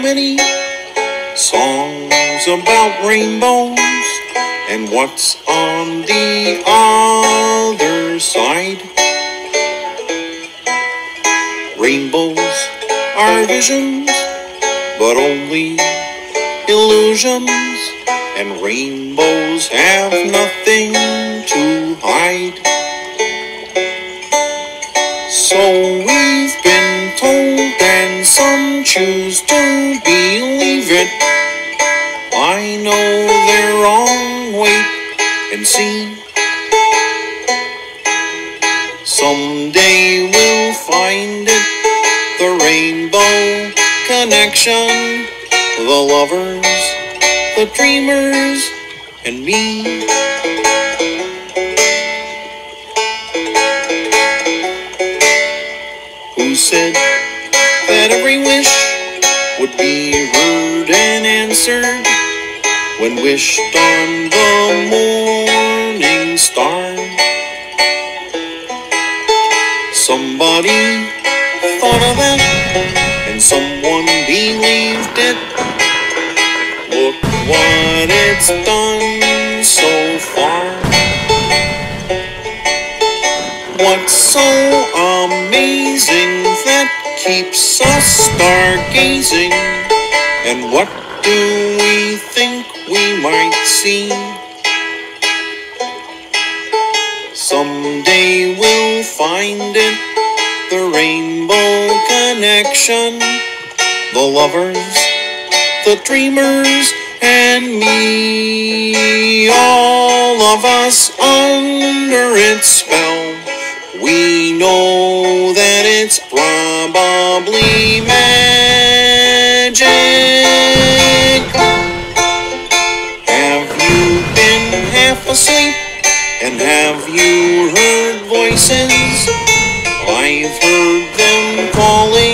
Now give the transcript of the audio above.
many songs about rainbows and what's on the other side. Rainbows are visions, but only illusions, and rainbows have nothing to hide. So and choose to believe it. I know they're wrong, wait and see. Someday we'll find it, the rainbow connection, the lovers, the dreamers, and me. Be heard and answered when wished on the morning star? Somebody thought of it and someone believed it. Look what it's done so far. What's so keeps us stargazing? And what do we think we might see? Someday we'll find it, the rainbow connection, the lovers, the dreamers, and me. All of us under its spell. We know asleep? And have you heard voices? I've heard them calling.